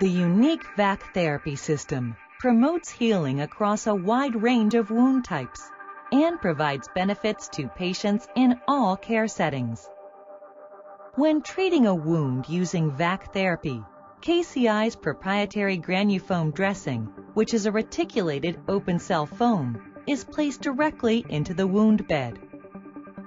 The unique VAC therapy system promotes healing across a wide range of wound types and provides benefits to patients in all care settings. When treating a wound using VAC therapy, KCI's proprietary Granufoam dressing, which is a reticulated open cell foam, is placed directly into the wound bed.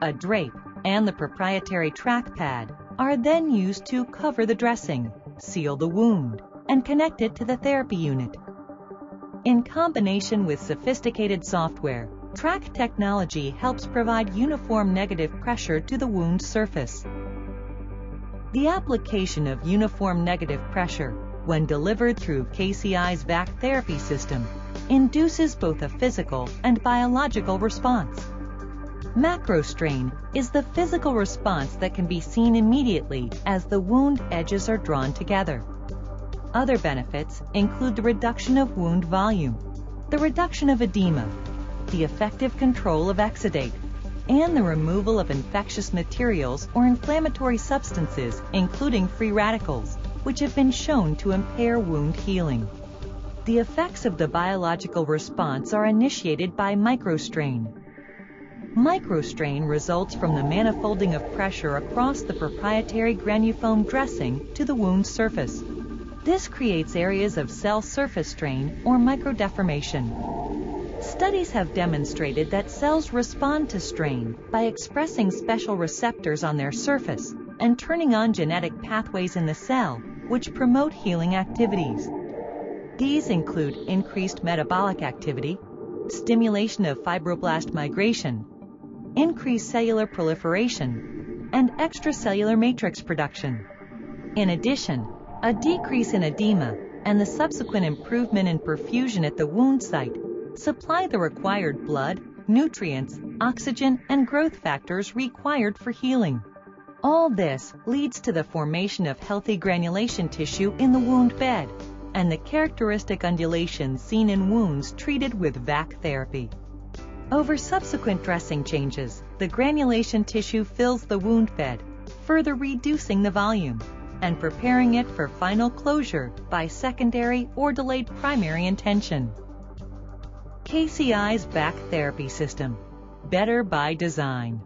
A drape and the proprietary T.R.A.C. pad are then used to cover the dressing, seal the wound, and connect it to the therapy unit. In combination with sophisticated software, T.R.A.C. technology helps provide uniform negative pressure to the wound surface. The application of uniform negative pressure, when delivered through KCI's VAC therapy system, induces both a physical and biological response. Macrostrain is the physical response that can be seen immediately as the wound edges are drawn together. Other benefits include the reduction of wound volume, the reduction of edema, the effective control of exudate, and the removal of infectious materials or inflammatory substances, including free radicals, which have been shown to impair wound healing. The effects of the biological response are initiated by microstrain. Microstrain results from the manifolding of pressure across the proprietary Granufoam dressing to the wound surface. This creates areas of cell surface strain or microdeformation. Studies have demonstrated that cells respond to strain by expressing special receptors on their surface and turning on genetic pathways in the cell which promote healing activities. These include increased metabolic activity, stimulation of fibroblast migration, increased cellular proliferation, and extracellular matrix production. In addition, a decrease in edema and the subsequent improvement in perfusion at the wound site supply the required blood, nutrients, oxygen, and growth factors required for healing. All this leads to the formation of healthy granulation tissue in the wound bed and the characteristic undulations seen in wounds treated with VAC therapy. Over subsequent dressing changes, the granulation tissue fills the wound bed, further reducing the volume and preparing it for final closure by secondary or delayed primary intention. KCI's VAC therapy system. Better by design.